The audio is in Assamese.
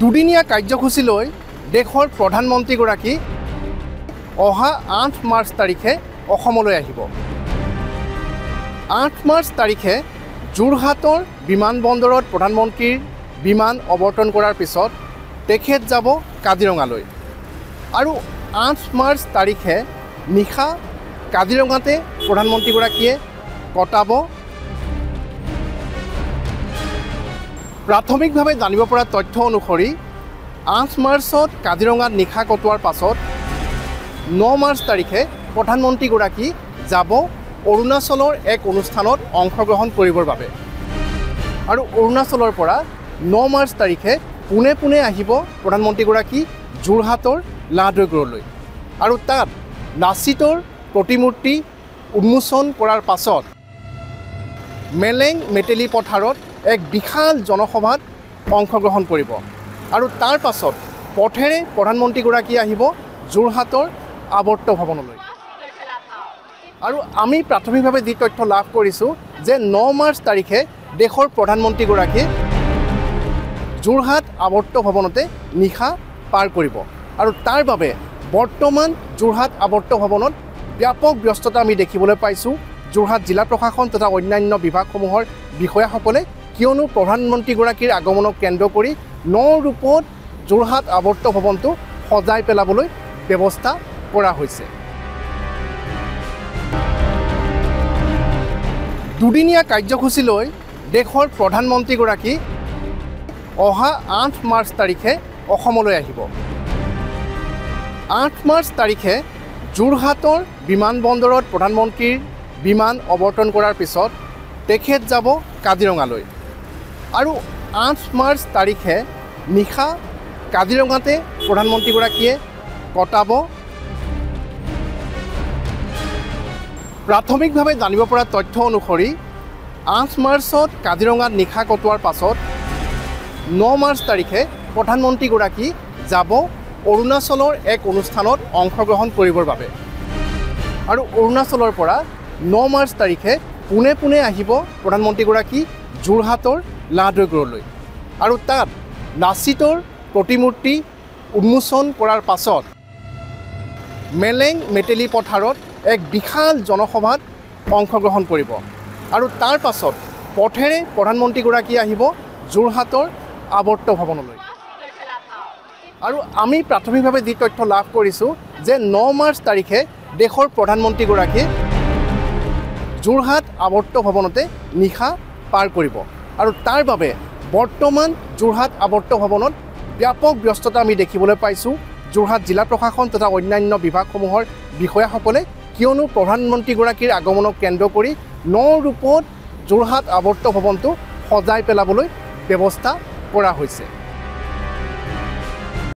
দুদিনীয়া কাৰ্যসূচীলৈ দেশৰ প্ৰধানমন্ত্ৰীগৰাকী অহা আঠ মাৰ্চ তাৰিখে অসমলৈ আহিব। আঠ মাৰ্চ তাৰিখে যোৰহাটৰ বিমানবন্দৰত প্ৰধানমন্ত্ৰীৰ বিমান অৱতৰণ কৰাৰ পিছত তেখেত যাব কাজিৰঙালৈ। আৰু আঠ মাৰ্চ তাৰিখে নিশা কাজিৰঙাতে প্ৰধানমন্ত্ৰীগৰাকীয়ে কটাব প্ৰাথমিকভাৱে জানিব পৰা তথ্য অনুসৰি আঠ মাৰ্চত কাজিৰঙাত নিশা কটোৱাৰ পাছত ন মাৰ্চ তাৰিখে প্ৰধানমন্ত্ৰীগৰাকী যাব অৰুণাচলৰ এক অনুষ্ঠানত অংশগ্ৰহণ কৰিবৰ বাবে। আৰু অৰুণাচলৰ পৰা ন মাৰ্চ তাৰিখে পোনে পোনে আহিব প্ৰধানমন্ত্ৰীগৰাকী যোৰহাটৰ লাহদৈগুৰলৈ আৰু তাত লাচিতৰ প্ৰতিমূৰ্তি উন্মোচন কৰাৰ পাছত মেলেং মেটেলি পথাৰত এক বিশাল জনসভাত অংশগ্ৰহণ কৰিব। আৰু তাৰ পাছত পথেৰে প্ৰধানমন্ত্ৰীগৰাকী আহিব যোৰহাটৰ আৱৰ্ত ভৱনলৈ। আৰু আমি প্ৰাথমিকভাৱে যি তথ্য লাভ কৰিছোঁ যে ন মাৰ্চ তাৰিখে দেশৰ প্ৰধানমন্ত্ৰীগৰাকীয়ে যোৰহাট আৱৰ্ত ভৱনতে নিশা পাৰ কৰিব। আৰু তাৰ বাবে বৰ্তমান যোৰহাট আৱৰ্ত ভৱনত ব্যাপক ব্যস্ততা আমি দেখিবলৈ পাইছোঁ। যোৰহাট জিলা প্ৰশাসন তথা অন্যান্য বিভাগসমূহৰ বিষয়াসকলে কিয়নো প্ৰধানমন্ত্ৰীগৰাকীৰ আগমনক কেন্দ্ৰ কৰি ন ৰূপত যোৰহাট আৱৰ্ত ভৱনটো সজাই পেলাবলৈ ব্যৱস্থা কৰা হৈছে। দুদিনীয়া কাৰ্যসূচীলৈ দেশৰ প্ৰধানমন্ত্ৰীগৰাকী অহা আঠ মাৰ্চ তাৰিখে অসমলৈ আহিব। আঠ মাৰ্চ তাৰিখে যোৰহাটৰ বিমানবন্দৰত প্ৰধানমন্ত্ৰীৰ বিমান অৱতৰণ কৰাৰ পিছত তেখেত যাব কাজিৰঙালৈ। আৰু আঠ মাৰ্চ তাৰিখে নিশা কাজিৰঙাতে প্ৰধানমন্ত্ৰীগৰাকীয়ে কটাব। প্ৰাথমিকভাৱে জানিব পৰা তথ্য অনুসৰি আঠ মাৰ্চত কাজিৰঙাত নিশা কটোৱাৰ পাছত ন মাৰ্চ তাৰিখে প্ৰধানমন্ত্ৰীগৰাকী যাব অৰুণাচলৰ এক অনুষ্ঠানত অংশগ্ৰহণ কৰিবৰ বাবে। আৰু অৰুণাচলৰ পৰা ন মাৰ্চ তাৰিখে পোনে পোনে আহিব প্ৰধানমন্ত্ৰীগৰাকী যোৰহাটৰ লাহদৈগুৰলৈ আৰু তাত লাচিতৰ প্ৰতিমূৰ্তি উন্মোচন কৰাৰ পাছত মেলেং মেটেলি পথাৰত এক বিশাল জনসভাত অংশগ্ৰহণ কৰিব। আৰু তাৰ পাছত পথেৰে প্ৰধানমন্ত্ৰীগৰাকী আহিব যোৰহাটৰ আৱৰ্ত ভৱনলৈ। আৰু আমি প্ৰাথমিকভাৱে যি তথ্য লাভ কৰিছোঁ যে ন মাৰ্চ তাৰিখে দেশৰ প্ৰধানমন্ত্ৰীগৰাকীয়ে যোৰহাট আৱৰ্ত ভৱনতে নিশা পাৰ কৰিব। আৰু তাৰ বাবে বৰ্তমান যোৰহাট আৱৰ্ত ভৱনত ব্যাপক ব্যস্ততা আমি দেখিবলৈ পাইছোঁ। যোৰহাট জিলা প্ৰশাসন তথা অন্যান্য বিভাগসমূহৰ বিষয়াসকলে কিয়নো প্ৰধানমন্ত্ৰীগৰাকীৰ আগমনক কেন্দ্ৰ কৰি ন ৰূপত যোৰহাট আৱৰ্ত ভৱনটো সজাই পেলাবলৈ ব্যৱস্থা কৰা হৈছে।